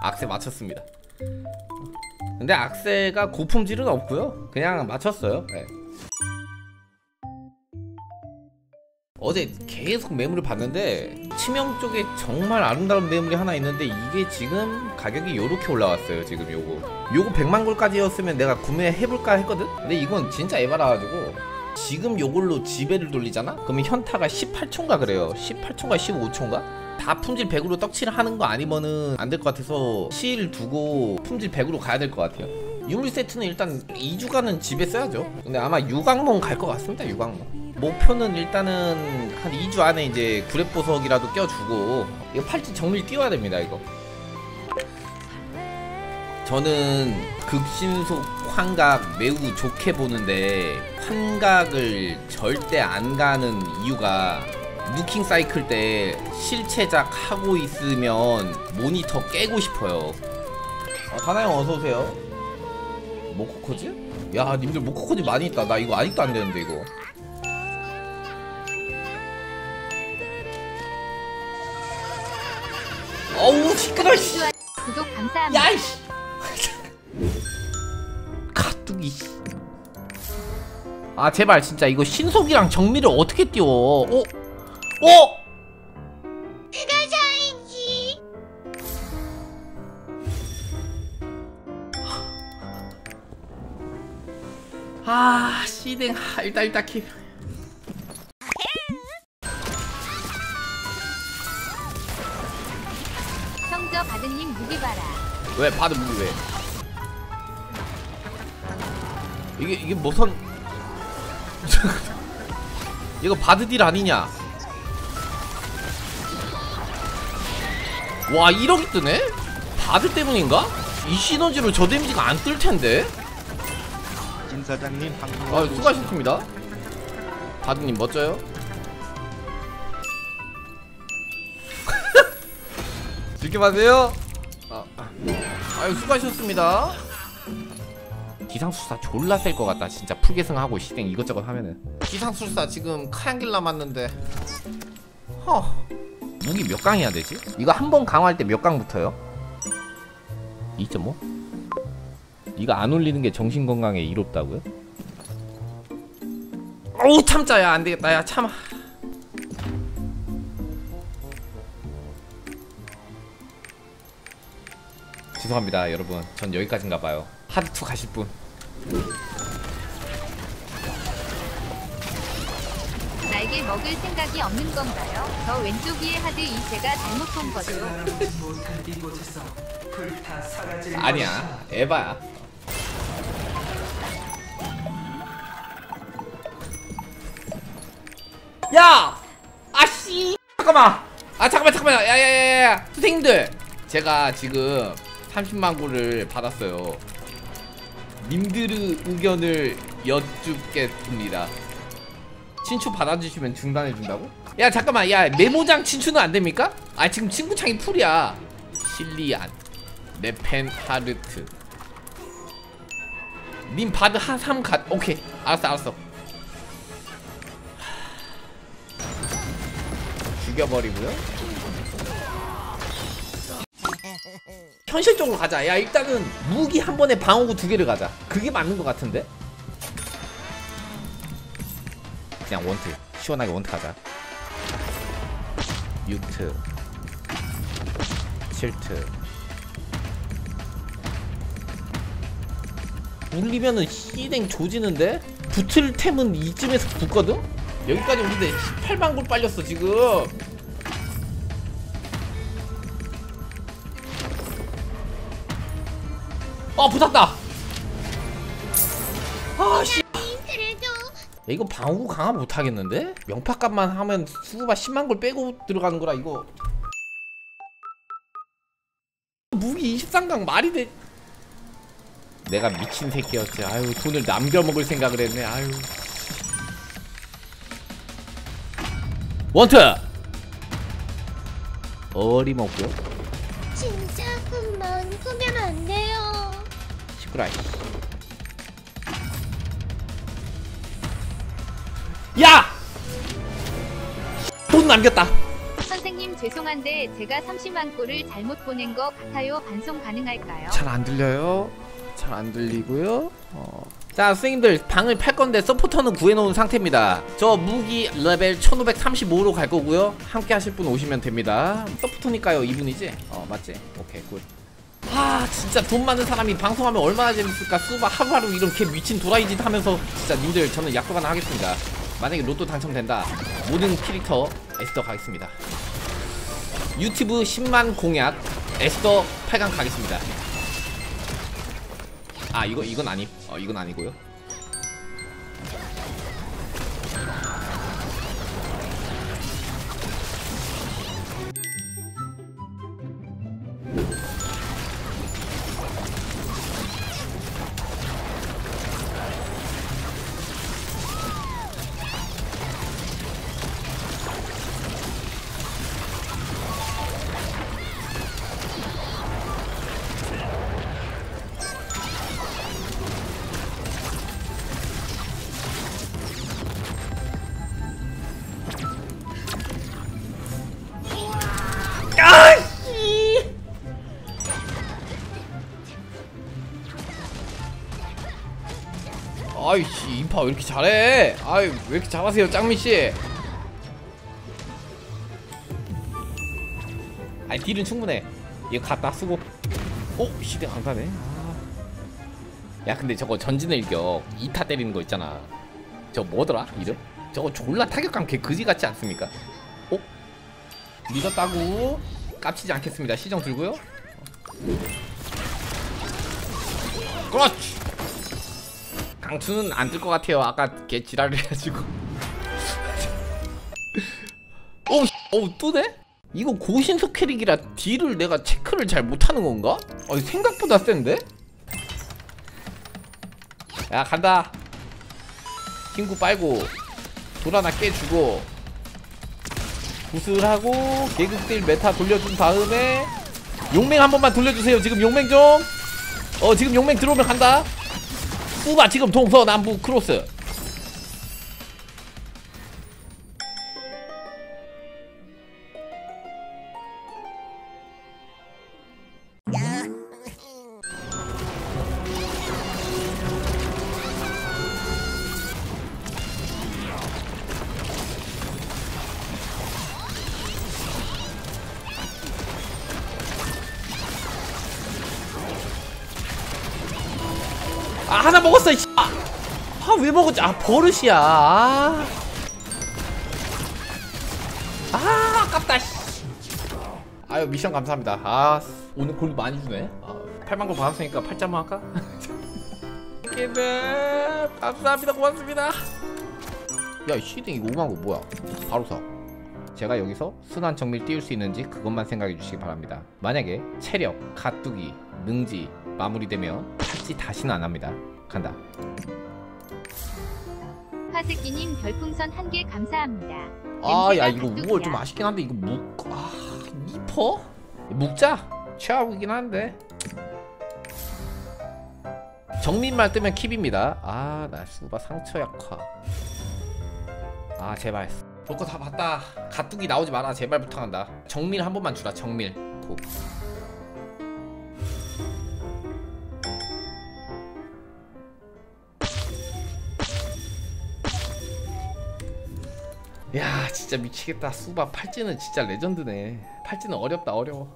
악세 맞췄습니다 근데 악세가 고품질은 없고요 그냥 맞췄어요 네. 어제 계속 매물을 봤는데 치명 쪽에 정말 아름다운 매물이 하나 있는데 이게 지금 가격이 요렇게 올라왔어요 지금 요거 요거 100만 골까지였으면 내가 구매해볼까 했거든 근데 이건 진짜 에바라가지고 지금 요걸로 지배를 돌리잖아? 그러면 현타가 18초인가 그래요 18초인가 15초인가? 다 품질 100으로 떡칠을 하는 거 아니면은 안 될 것 같아서 실 두고 품질 100으로 가야 될 것 같아요. 유물 세트는 일단 2주간은 집에 써야죠. 근데 아마 유광몽 갈 것 같습니다 유광몽. 목표는 일단은 한 2주 안에 이제 구렛보석이라도 껴주고 이거 팔찌 정밀 띄워야 됩니다 이거. 저는 극신속 환각 매우 좋게 보는데 환각을 절대 안 가는 이유가 루킹 사이클 때 실체작 하고 있으면 모니터 깨고 싶어요 아, 다나형 어서오세요 모코코즈? 야 님들 모코코즈 많이 있다 나 이거 아직도 안 되는데 이거 어우 시끄러 씨 구독 감사합니다. 야이씨 가뚜기 씨. 아 제발 진짜 이거 신속이랑 정밀을 어떻게 띄워 어? 어? 아 씨댕 아, 일단 일단 키 성저 바드님 무기 봐라. 왜 바드 무기 왜 이게 이게 무슨 이거 바드 딜 아니냐 와 1억이 뜨네? 바드 때문인가? 이 시너지로 저 데미지가 안 뜰 텐데. 진 사장님 방송 아 수고하셨습니다. 바드님 멋져요? 즐겨 마세요. 아, 아. 아유 수고하셨습니다. 기상술사 졸라 셀 것 같다 진짜. 풀계승하고 시댕 이것저것 하면은. 기상술사 지금 카양길 남았는데. 허 무기 몇 강 해야 되지? 이거 한 번 강화할 때 몇 강 붙어요? 2.5? 이거 안 올리는 게 정신건강에 이롭다고요? 어우 참자야 안되겠다 야 참아 죄송합니다 여러분 전 여기까지인가 봐요 하드2 가실 분 날개 먹을 생각이 없는 건가요? 저 왼쪽 위에 하드 이 제가 잘못 본 거죠. 아니야 에바야. 야! 아씨! 잠깐만. 아 잠깐만 잠깐만. 야야야야 선생님들. 제가 지금 30만 구를 받았어요. 님들의 의견을 여쭙겠습니다 친추 받아주시면 중단해준다고? 야 잠깐만. 야 메모장 친추는 안됩니까? 아 지금 친구창이 풀이야. 실리안 네펜 하르트. 님 바드 한3 가.. 오케이. 알았어 알았어. 죽여버리고요. 현실적으로 가자. 야 일단은 무기 한 번에 방어구 두 개를 가자. 그게 맞는 것 같은데 그냥 원트 시원하게 원트 가자 유트 칠트 울리면은 씨댕 조지는데? 붙을 템은 이쯤에서 붙거든? 여기까지 오는데 18만 골 빨렸어 지금 어 붙었다 이거 방어구 강화 못하겠는데? 명파값만 하면 수구바 10만 골 빼고 들어가는 거라 이거. 무기 23강 말이 돼? 내가 미친 새끼였지. 아유 돈을 남겨먹을 생각을 했네. 아유. 원트 어림없고요 진짜 그만. 끄면 안 돼요. 시끄라 야! 돈 남겼다 선생님 죄송한데 제가 30만 골을 잘못 보낸 거 같아요. 반송 가능할까요? 잘 안 들려요. 잘 안 들리고요. 어. 자, 선생님들 방을 팔 건데 서포터는 구해놓은 상태입니다. 저 무기 레벨 1535로 갈 거고요. 함께 하실 분 오시면 됩니다. 서포터니까요, 이분이지? 어, 맞지? 오케이, good. 아, 진짜 돈 많은 사람이 방송하면 얼마나 재밌을까? 수바 하루하루 이런 개 미친 도라이 짓 하면서 진짜 님들 저는 약속 하나 하겠습니다. 만약에 로또 당첨된다. 모든 캐릭터 에스더 가겠습니다. 유튜브 10만 공약 에스더 8강 가겠습니다. 아 이거 이건 아니 어 이건 아니고요. 아이 씨 인파 왜 이렇게 잘해? 아이 왜 이렇게 잘하세요 짱미 씨? 아이 딜은 충분해. 이거 갖다 쓰고. 오 시대 강타네. 아. 야 근데 저거 전진 일격 2타 때리는 거 있잖아. 저 뭐더라 이름? 저거 졸라 타격감 개 그지 같지 않습니까? 오 믿었다고 깝치지 않겠습니다. 시정 들고요. 그렇지. 강투는 안 뜰 것 같아요. 아까 개 지랄을 해가지고. 오, 오, 또 돼? 이거 고신속 캐릭이라 딜을 내가 체크를 잘 못하는 건가? 아, 생각보다 센데? 야, 간다. 친구 빨고 돌 하나 깨주고 구슬하고 개극딜 메타 돌려준 다음에 용맹 한 번만 돌려주세요. 지금 용맹 좀. 어, 지금 용맹 들어오면 간다. 수바 지금 동서남북 크로스 하나 먹었어 아왜 먹었지? 아 버릇이야. 아, 아 아깝다 씨. 아유 미션 감사합니다. 아 오늘 골 많이 주네. 아, 8만 골 받았으니까 8자만 할까? 게임 감사합니다. 고맙습니다. 야이 시딩 이거 5만 골 뭐야? 바로 사. 제가 여기서 순환 정밀 띄울 수 있는지 그것만 생각해 주시기 바랍니다. 만약에 체력, 가뚜기, 능지 마무리되면 팔찌 다시는 안 합니다. 간다. 파스키님 별풍선 한 개 감사합니다. 아, 야 이거. 5월 좀 아쉽긴 한데 이거 묵, 아, 미퍼? 묵자. 최악이긴 한데. 정민말 뜨면 킵입니다. 아, 나 수바 상처 약화. 아, 제발. 볼거 다 봤다. 가뚜기 나오지 마라. 제발 부탁한다. 정밀 한 번만 주라. 정밀. 고. 야 진짜 미치겠다. 수바 팔찌는 진짜 레전드네. 팔찌는 어렵다 어려워